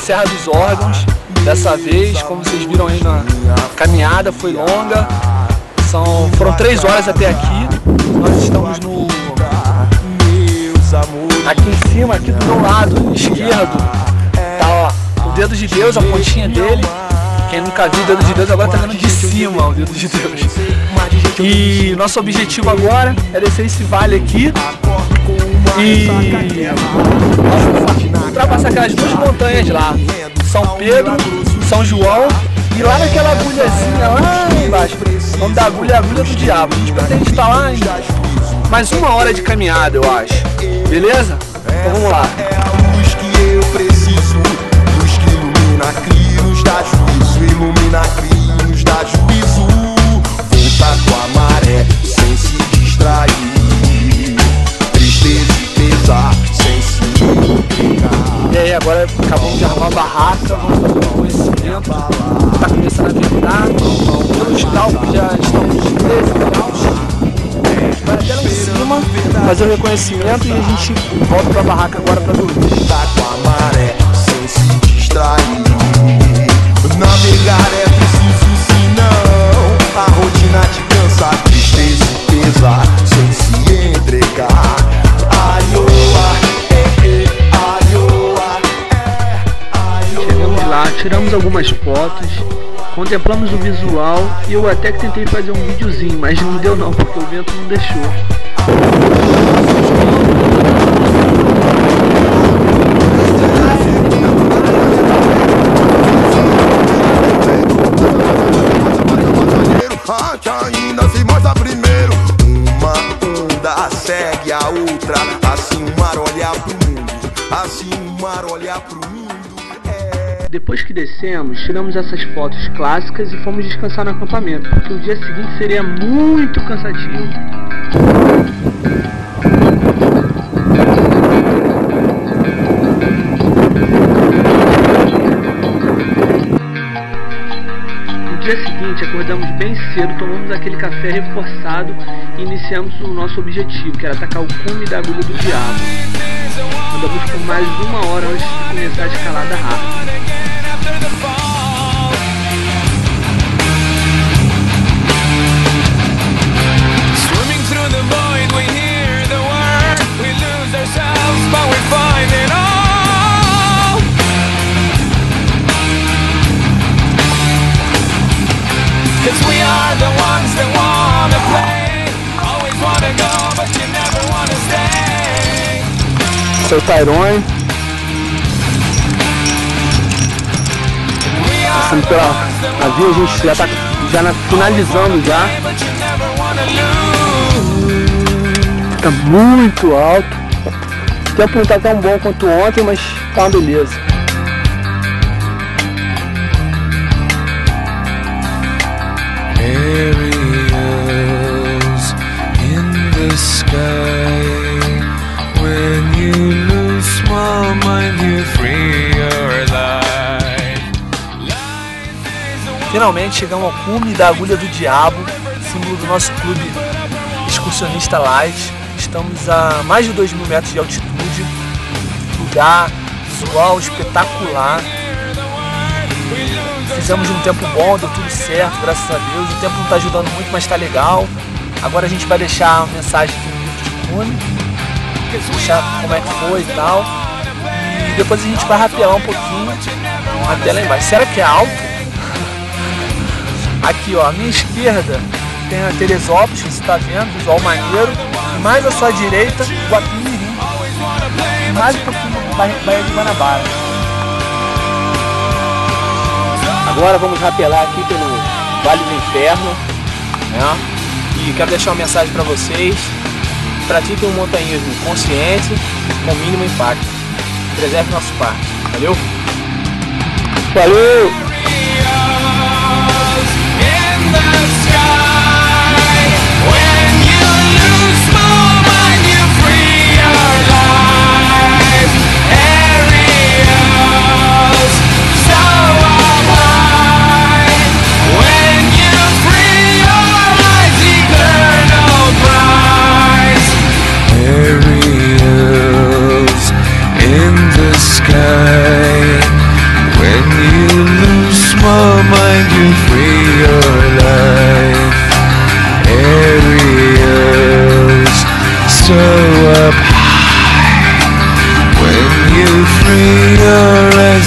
Serra dos Órgãos, dessa vez, como vocês viram aí na caminhada, foi longa, são, foram três horas até aqui, nós estamos no aqui em cima, aqui do meu lado esquerdo, tá ó, o dedo de Deus, a pontinha dele, quem nunca viu o dedo de Deus agora tá vendo de cima o dedo de Deus. E nosso objetivo agora é descer esse vale aqui. E ultrapassar aquelas duas montanhas lá, São Pedro, São João e lá naquela agulhazinha lá embaixo, onde da agulha é agulha do diabo. A gente pretende estar lá em mais uma hora de caminhada, eu acho. Beleza? Então vamos lá. É a luz que eu preciso, luz que ilumina, cria, nos dá juízo, ilumina, cria, nos dá juízo. Volta com a conhecimento. Tá começando a ventar. Pelos cálculos já estamos uns 13 graus. Vai até lá em cima, fazer o reconhecimento e a gente volta pra barraca agora pra dormir. Lá, tiramos algumas fotos, contemplamos o visual e eu até que tentei fazer um videozinho, mas não deu não, porque o vento não deixou. Ainda se mostra primeiro. Uma onda segue a outra. Assim o mar olha pro mundo. Assim o mar olha pro mundo. Depois que descemos, tiramos essas fotos clássicas e fomos descansar no acampamento, porque o dia seguinte seria muito cansativo. No dia seguinte, acordamos bem cedo, tomamos aquele café reforçado e iniciamos o nosso objetivo, que era atacar o cume da agulha do diabo. Andamos por mais uma hora antes de começar a escalada rápida. Seu Tyrone, passando pela navio, a gente já tá já na- finalizando já. Tá muito alto. O tempo não tá tão bom quanto ontem, mas tá uma beleza. Finalmente chegamos ao cume da Agulha do Diabo, símbolo do nosso clube excursionista Light. Estamos a mais de 2 mil metros de altitude, lugar visual espetacular. Fizemos um tempo bom, deu tudo certo, graças a Deus. O tempo não está ajudando muito, mas está legal. Agora a gente vai deixar a mensagem no livro de cume, deixar como é que foi e tal. E depois a gente vai rapear um pouquinho até lá embaixo. Será que é alto? Aqui, ó, à minha esquerda tem a Teresópolis, que você está vendo, visual maneiro. E mais à sua direita, Guapimirim. Mais um pouquinho, Baía de Guanabara. Agora vamos rapelar aqui pelo Vale do Inferno. Né? E quero deixar uma mensagem para vocês. Pratiquem o montanhismo consciente, com mínimo impacto. Preserve nosso parque. Valeu? Valeu! you lose my mind, you free your life. Areas so up high when you free your as